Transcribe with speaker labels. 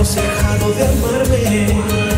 Speaker 1: no has dejado de amarme.